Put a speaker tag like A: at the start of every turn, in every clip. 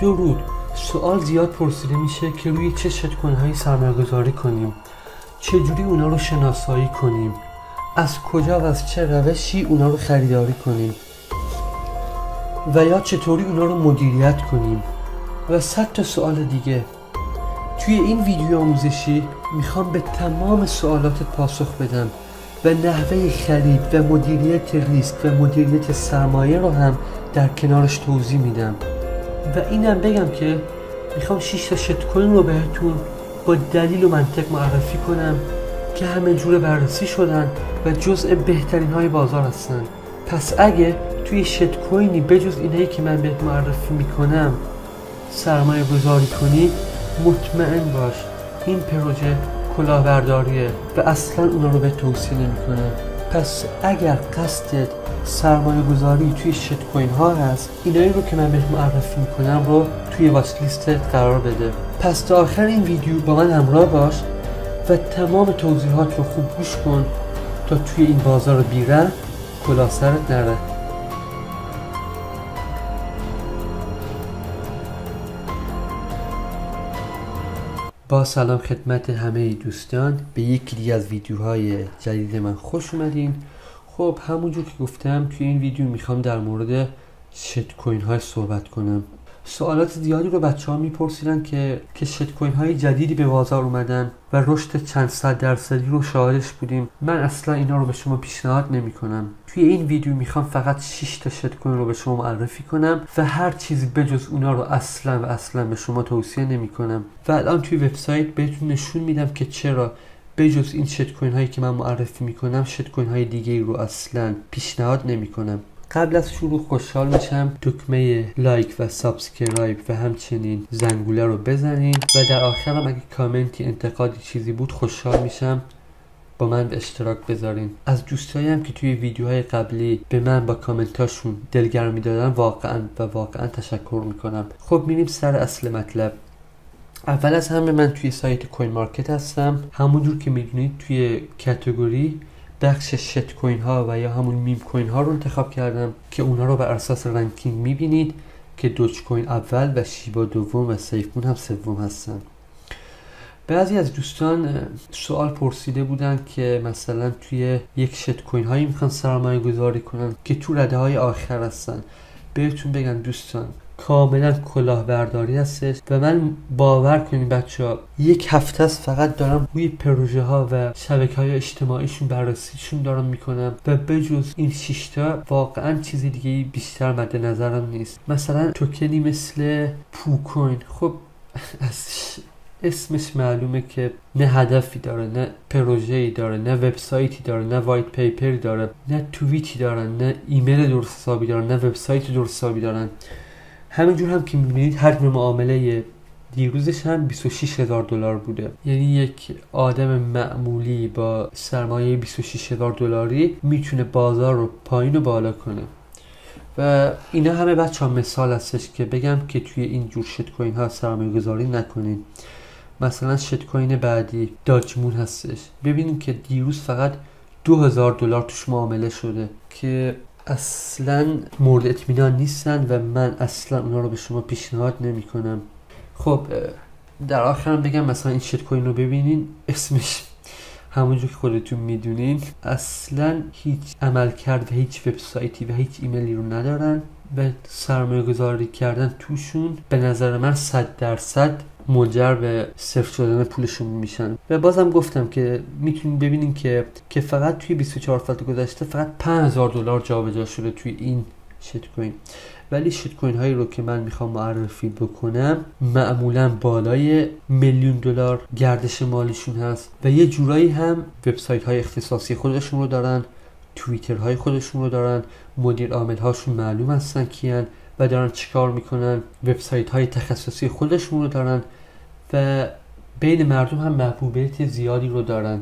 A: درود سوال زیاد پرسیده میشه که روی چه شت های سرمایه گذاری کنیم چجوری اونا رو شناسایی کنیم؟ از کجا و از چه روشی اونا رو خریداری کنیم؟ و یا چطوری اونا رو مدیریت کنیم؟ و صد تا سوال دیگه. توی این ویدیو آموزشی می‌خوام به تمام سوالات پاسخ بدم و نحوه خرید و مدیریت ریسک و مدیریت سرمایه رو هم در کنارش توضیح میدم. و اینم بگم که می‌خوام 6 تا شت کوین رو بهتون با دلیل و منطق معرفی کنم که همه جور بررسی شدن و جزء بهترین های بازار هستن. پس اگه توی شت کوینی بجز اینایی که من بهت معرفی می‌کنم سرمایه گذاری کنی مطمئن باش این پروژه کلاهبرداریه و اصلا اونا رو به توصیه نمی‌کنم پس اگر قصدت سرمایه گذاری توی شت کوین ها هست اینایی رو که من بهت معرفی می‌کنم رو توی واچ لیستت قرار بده. پس تا آخر این ویدیو با من همراه باش و تمام توضیحات رو خوب گوش کن تا توی این بازار بیره کلاه سرت نره. با سلام خدمت همه دوستان. به یکی دیگه از ویدیوهای جدید من خوش اومدین. خب همونجور که گفتم توی این ویدیو می‌خوام در مورد شت کوین های صحبت کنم. سوالات زیادی رو بچه ها میپرسیدن که که شت کوین های جدیدی به بازار اومدن و رشد چند صد درصدی رو شاهدش بودیم. من اصلا اینا رو به شما پیشنهاد نمی کنم توی این ویدیو می‌خوام فقط 6 تا شت کوین رو به شما معرفی کنم و هر چیزی بجز اونا رو اصلا و اصلا به شما توصیه نمی کنم و الان توی وبسایت بهتون نشون میدم که چرا بجز این shitcoin هایی که من معرفی می‌کنم shitcoin های دیگه رو اصلا پیشنهاد نمی کنم قبل از شروع خوشحال میشم دکمه لایک و subscribe و همچنین زنگوله رو بزنین و در آخرم اگه کامنتی انتقادی چیزی بود خوشحال میشم. با من به اشتراک بذارین. از دوستاییم که توی ویدیوهای قبلی به من با کامنتاشون دلگرمی دادن واقعا و واقعا تشکر می‌کنم. خب میریم سر اصل مطلب. اول از همه من توی سایت CoinMarket هستم. همونجور که می‌دونید توی category بخش shitcoin ها و یا همون meme coin ها رو انتخاب کردم که اونا رو بر اساس ranking می‌بینید که Dogecoin اول و Shiba دوم و SafeMoon هم سوم هستن. بعضی از دوستان سوال پرسیده بودن که مثلا توی یک shitcoin هایی می‌خوان سرمایه گذاری کنن که تو رده های آخر هستن. بهتون بگن دوستان کاملا کلاهبرداری هستش و من باور کنید بچه ها یک هفته است فقط دارم روی پروژه ها و شبکه های اجتماعیشون بررسیشون دارم می‌کنم و بجز این شیشتا واقعا چیزی دیگه بیشتر مد نظرم نیست. مثلا توکنی مثل پوکوین خب از اسمش معلومه که نه هدفی داره نه پروژه‌ای داره نه وبسایتی داره نه وایت پیپری داره نه توییتی دارن نه ایمیل درست حسابی دارن نه وبسایت درست حسابی دارن. همینجور هم که می‌بینید حجم معامله دیروزش هم 26 هزار دلار بوده. یعنی یک آدم معمولی با سرمایه 26 هزار دلاری می‌تونه بازار رو پایین و بالا کنه. و اینا همه بچه ها مثال هستش که بگم که توی این جور شت کوین ها سرمایه گذاری نکنین. مثلا شت کوین بعدی داجمون هستش. ببینیم که دیروز فقط 2000 دلار توش معامله شده که اصلا مورد اطمینان نیستن و من اصلا اونا رو به شما پیشنهاد نمی کنم خب در آخرم بگم مثلا این شت کوین رو ببینین اسمش همونجور که خودتون می‌دونین. اصلا هیچ عمل کرد و هیچ وبسایتی و هیچ ایمیلی رو ندارن و سرمایه گذاری کردن توشون به نظر من صد درصد منجر به صفر شدن پولشون میشن. و بازم گفتم که می‌تونید ببینین که که فقط توی 24 ساعت گذشته فقط 5000 دلار جابجا شده توی این شت کوین ولی شت کوین هایی رو که من می‌خوام معرفی بکنم معمولا بالای میلیون دلار گردش مالیشون هست و یه جورایی هم وبسایت های اختصاصی خودشون رو دارن توییتر های خودشون رو دارن مدیر عامل هاشون معلوم هستن کیان و دارن چیکار می‌کنن وبسایت های تخصصی خودشون رو دارن و بین مردم هم محبوبیت زیادی رو دارن.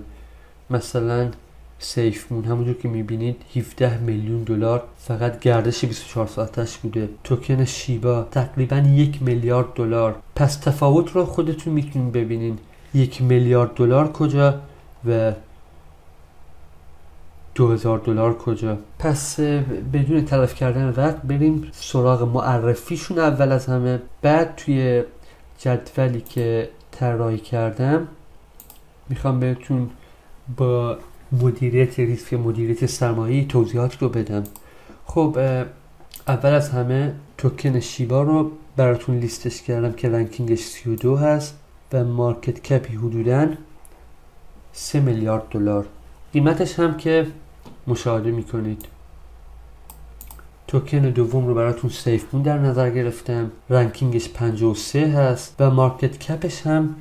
A: مثلا سیفمون همونجور که می‌بینید 17 میلیون دلار فقط گردش 24 ساعتش بوده. توکن شیبا تقریبا یک میلیارد دلار. پس تفاوت رو خودتون می‌تونید ببینین یک میلیارد دلار کجا و 2000 دلار کجا. پس بدون تلف کردن وقت بریم سراغ معرفیشون اول از همه. بعد توی جدولی که طراحی کردم می‌خوام بهتون با مدیریت ریسک مدیریت سرمایه توضیحات رو بدم. خب اول از همه توکن Shiba رو براتون لیستش کردم که ranking ش 32 هست و market cap ی حدودا 3 میلیارد دلار. قیمتش هم که مشاهده می‌کنید. توکن دوم رو براتون SafeMoon در نظر گرفتم. ranking ش 53 هست و market cap ش هم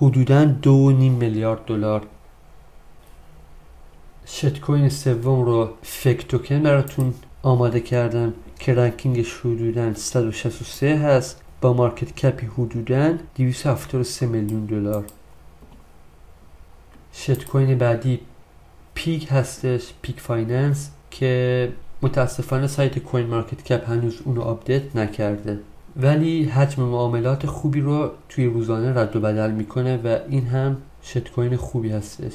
A: حدودا 2.5 میلیارد دلار. shitcoin سوم رو Feg Token براتون آماده کردم که ranking ش حدودا 163 هست. با market cap ی حدودا 273 میلیون دلار. shitcoin بعدی Pig هستش Pig Finance که متاسفانه سایت CoinMarketCap هنوز اونو آپدیت نکرده. ولی حجم معاملات خوبی رو توی روزانه رد و بدل می‌کنه و این هم shitcoin خوبی هستش.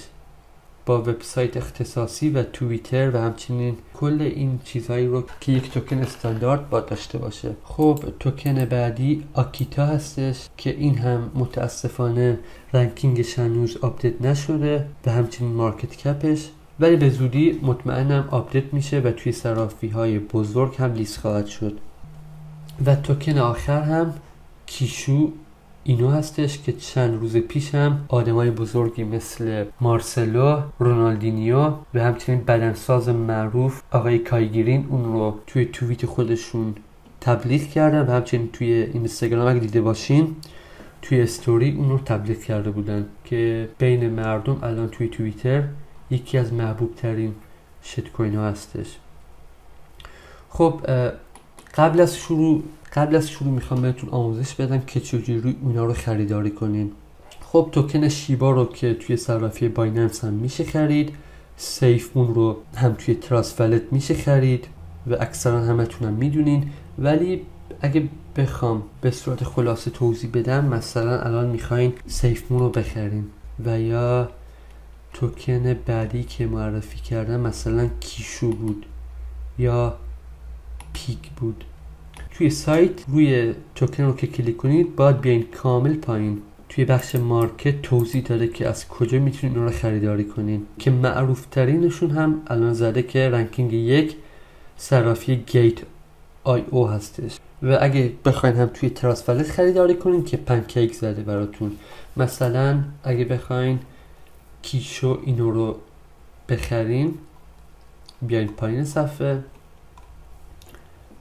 A: با وبسایت اختصاصی و توییتر و همچنین کل این چیزهایی رو که یک توکن استاندارد باید داشته باشه. خب توکن بعدی Akita هستش که این هم متاسفانه ranking ش هنوز آپدیت نشده و همچنین market cap ش ولی به زودی مطمئنم آپدیت میشه و توی صرافی های بزرگ هم لیست خواهد شد. و توکن آخر هم کیشو اینو هستش که چند روز پیش هم آدمای بزرگی مثل مارسلو رونالدینیو و همچنین بدنساز معروف آقای کایگیرین اون رو توی توییت خودشون تبلیغ کردن و همچنین توی اینستاگرام اگه دیده باشین توی استوری اون رو تبلیغ کرده بودن که بین مردم الان توی توییتر یکی از محبوب ترین شت کوین ها هستش. خب قبل از شروع قبل از شروع می‌خوام بهتون آموزش بدم که چجوری اونا رو خریداری کنین. خب توکن Shiba رو که توی صرافی Binance هم میشه خرید SafeMoon رو هم توی Trust Wallet میشه خرید و اکثرا همتون هم می‌دونین. ولی اگه بخوام به صورت خلاصه توضیح بدم مثلا الان می‌خواین SafeMoon رو بخرین و یا توکن بعدی که معرفی کردم مثلا Kishu بود یا Pig بود. توی سایت روی توکن رو که کلیک کنید باید بیاین کامل پایین. توی بخش market توضیح داده که از کجا می‌تونید اون رو خریداری کنین. که معروف ترینشون هم الان زده که ranking یک صرافی Gate.io هستش. و اگه بخواین هم توی Trust خریداری کنین که Pancake زده براتون. مثلا اگه بخواین Kishu Inu رو بخرین بیاین پایین صفحه.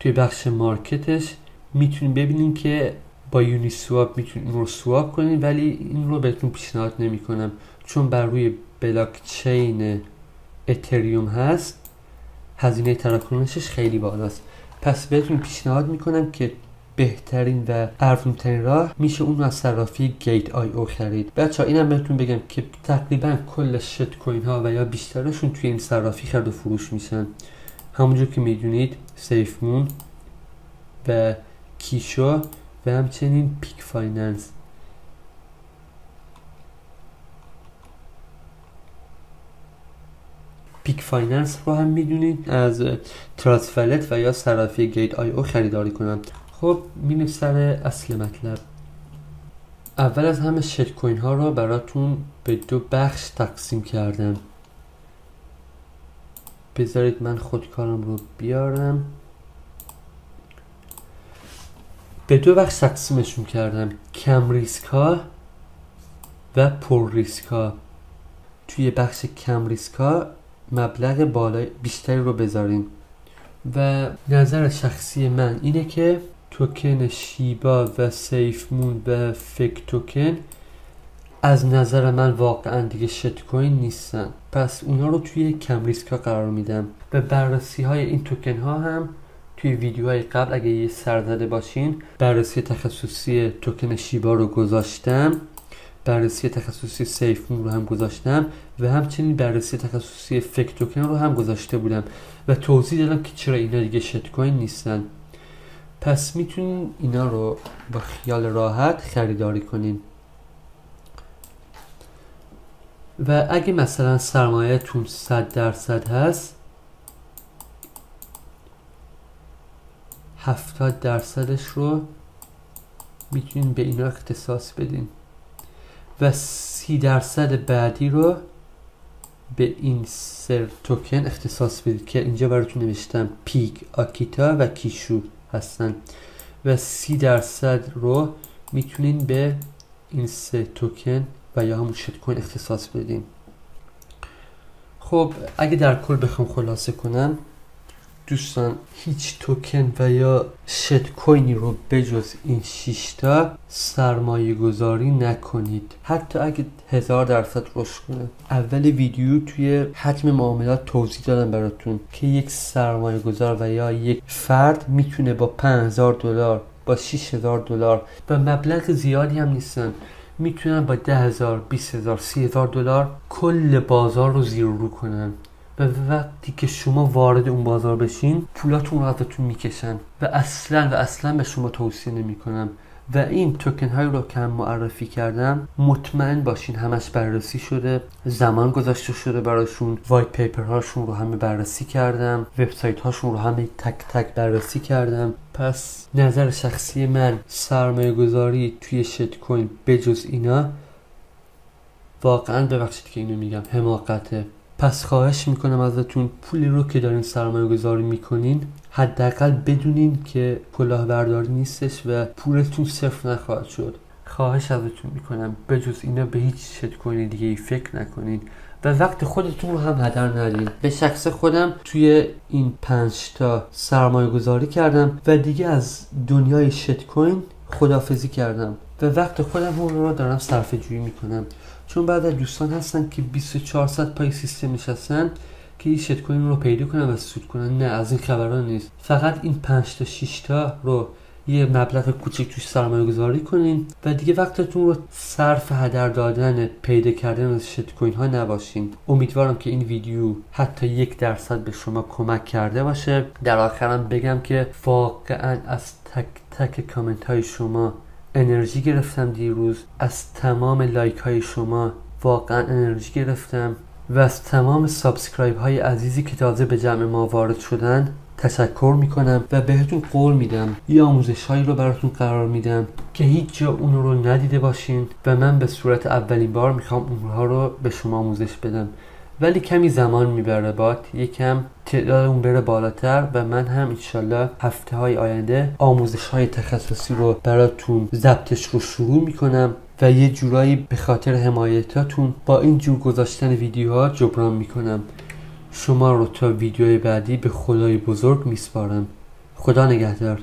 A: توی بخش market ش می‌تونید ببینین که با Uniswap می‌تونید این رو swap کنین ولی این رو بهتون پیشنهاد نمی‌کنم. چون بر روی بلاک چین Ethereum هست هزینه تراکنشش خیلی بالاست. پس بهتون پیشنهاد می‌کنم که بهترین و ارزونترین راه میشه اون از صرافی Gate.io خرید. بچه ها اینم بهتون بگم که تقریبا کل shitcoin ها و یا بیشترشون توی این صرافی خرید و فروش میشن. همونجور که می‌دونید SafeMoon و Kishu و همچنین Pig Finance. Pig Finance رو هم می‌تونید از Trust Wallet و یا صرافی Gate.io خریداری کنید. خب میریم سر اصل مطلب. اول از همه shitcoin ها رو براتون به دو بخش تقسیم کردم. بذارید من خودکارم رو بیارم. به دو بخش تقسیمشون کردم. کم ریسک ها و پر ریسک ها توی بخش کم ریسک ها مبلغ بالای بیشتری رو بذاریم. و نظر شخصی من اینه که توکن Shiba و SafeMoon و Feg Token از نظر من واقعا دیگه shitcoin نیستن. پس اونا رو توی کم ریسک ها قرار میدم. به بررسی های این توکن ها هم توی ویدیوهای قبل اگه یه سر زده باشین بررسی تخصصی توکن شیبا رو گذاشتم بررسی تخصصی سیف مون رو هم گذاشتم و همچنین بررسی تخصصی فک توکن رو هم گذاشته بودم. و توضیح دادم که چرا اینا دیگه شت کوین نیستن. پس می‌تونین اینا رو با خیال راحت خریداری کنین. و اگه مثلا سرمایهتون 100 درصد هست 70 درصدش رو می‌تونین به اینا اختصاص بدین. و 30 درصد بعدی رو به این سر توکن اختصاص بدید که اینجا براتون نوشتم پیک آکیتا و کیشو. هستن. و 30 درصد رو می‌تونین به این سه توکن و یا همون شت کوین اختصاص بدین. خب اگه در کل بخوام خلاصه کنم دوستان هیچ توکن و یا شت کوینی رو بجز این شیشتا سرمایه گذاری نکنید. حتی اگه هزار درصد رشد کنه. اول ویدیو توی حجم معاملات توضیح دادم براتون که یک سرمایه گذار و یا یک فرد می‌تونه با 5000 دلار با 6000 دلار و مبلغ زیادی هم نیستن می‌تونن با ده هزار 20 هزار سی هزار دلار کل بازار رو زیر رو کنن. و وقتی که شما وارد اون بازار بشین پولاتون رو ازتون می‌کشن و اصلا و اصلا به شما توصیه نمی‌کنم. و این توکن های رو که معرفی کردم مطمئن باشین همش بررسی شده زمان گذاشته شده براشون وایت پیپر هاشون رو همه بررسی کردم وبسایت هاشون رو همه تک تک بررسی کردم. پس نظر شخصی من سرمایه گذاری توی شت کوین بجز اینا واقعا ببخشید که اینو میگم حماقته. پس خواهش می‌کنم ازتون پولی رو که دارین سرمایه گذاری می‌کنین حداقل بدونین که کلاهبرداری نیستش و پولتون صفر نخواهد شد. خواهش ازتون می‌کنم بجز اینا به هیچ شت کوین دیگه ای فکر نکنین و وقت خودتون رو هم هدر ندین. به شخص خودم توی این پنج تا سرمایه گذاری کردم و دیگه از دنیای شت کوین خدافزی کردم و وقت خودم رو دارم صرفه جویی می‌کنم. چون بعد از دوستان هستن که 24 ساعت پای سیستم نشستن که این شت کوین رو پیدا کنن و سود کنن. نه از این خبران نیست. فقط این 5 تا 6 تا رو یه مبلغ کوچیک توش سرمایه گذاری کنین و دیگه وقتتون رو صرف هدر دادن پیدا کردن از شت کوین ها نباشین. امیدوارم که این ویدیو حتی یک درصد به شما کمک کرده باشه. در آخرم بگم که واقعا از تک تک کامنت های شما انرژی گرفتم دیروز. از تمام لایک های شما واقعا انرژی گرفتم و از تمام subscribe های عزیزی که تازه به جمع ما وارد شدن تشکر می‌کنم و بهتون قول میدم. یه آموزش هایی رو براتون قرار میدم که هیچ جا اون رو ندیده باشین و من به صورت اولین بار می‌خوام اونها رو به شما آموزش بدم. ولی کمی زمان می‌بره باید یکم تعداد اون بره بالاتر و من هم انشالله هفته های آینده آموزش های تخصصی رو براتون ضبطش رو شروع می‌کنم و یه جورایی به خاطر حمایتاتون با این جور گذاشتن ویدیوها جبران می‌کنم. شما رو تا ویدیوهای بعدی به خدای بزرگ میسپارم. خدا نگهدار.